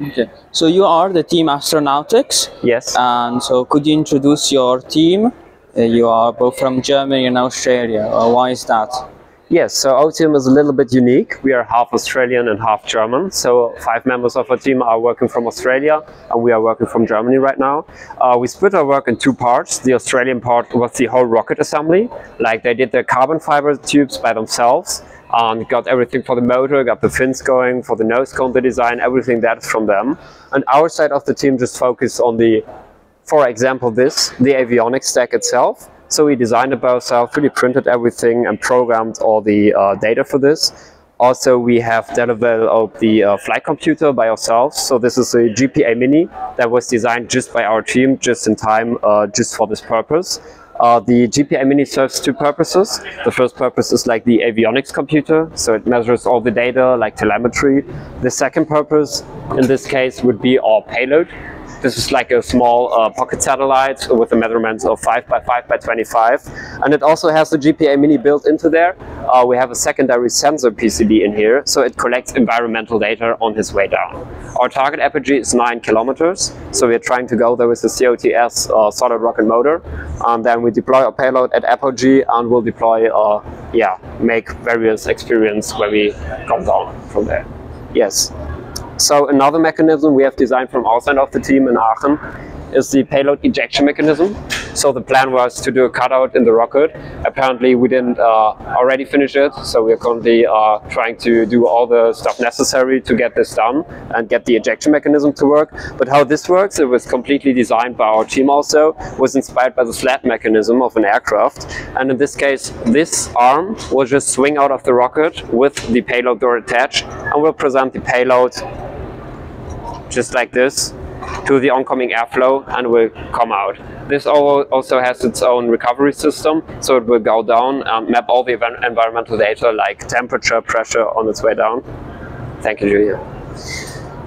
Okay. So you are the team Astronautix. Yes. And so could you introduce your team? Uh, you are both from Germany and Australia. Uh, why is that? Yes, so our team is a little bit unique. We are half Australian and half German. So five members of our team are working from Australia and we are working from Germany right now. Uh, we split our work in two parts. The Australian part was the whole rocket assembly. Like they did the carbon fiber tubes by themselves and got everything for the motor, got the fins going, for the nose cone, the design, everything that's from them. And our side of the team just focused on the, for example, this, the avionics stack itself. So we designed it by ourselves, 3D printed everything and programmed all the uh, data for this. Also, we have developed the uh, flight computer by ourselves. So this is a GPA Mini that was designed just by our team, just in time, uh, just for this purpose. Uh, the GPA Mini serves two purposes. The first purpose is like the avionics computer, so it measures all the data like telemetry. The second purpose, in this case, would be our payload. This is like a small uh, pocket satellite with a measurement of 5 by 5 by 25. And it also has the GPA Mini built into there. Uh, we have a secondary sensor PCB in here, so it collects environmental data on his way down. Our target apogee is 9 kilometers, so we're trying to go there with the COTS uh, solid rocket motor. And then we deploy our payload at apogee and we'll deploy, uh, yeah, make various experience where we come down from there. Yes. So another mechanism we have designed from our side of the team in Aachen is the payload ejection mechanism. So the plan was to do a cutout in the rocket. Apparently we didn't uh, already finish it, so we're currently uh, trying to do all the stuff necessary to get this done and get the ejection mechanism to work. But how this works, it was completely designed by our team also, was inspired by the sled mechanism of an aircraft. And in this case, this arm will just swing out of the rocket with the payload door attached and will present the payload just like this to the oncoming airflow and will come out. This also has its own recovery system, so it will go down and map all the environmental data like temperature, pressure on its way down. Thank you, Julia.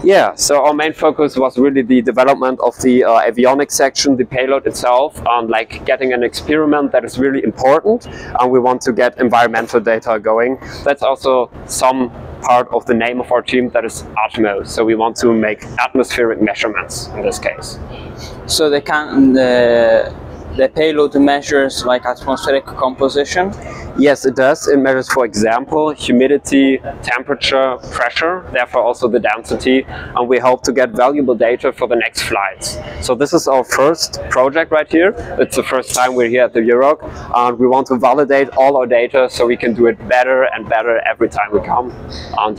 Yeah, so our main focus was really the development of the uh, avionics section, the payload itself, and like getting an experiment that is really important, and we want to get environmental data going. That's also some part of the name of our team that is Athmo. So we want to make atmospheric measurements in this case. So they can the uh, the payload measures like atmospheric composition? Yes, it does. It measures, for example, humidity, temperature, pressure, therefore also the density, and we hope to get valuable data for the next flights. So this is our first project right here. It's the first time we're here at the EuRoC, and we want to validate all our data so we can do it better and better every time we come. And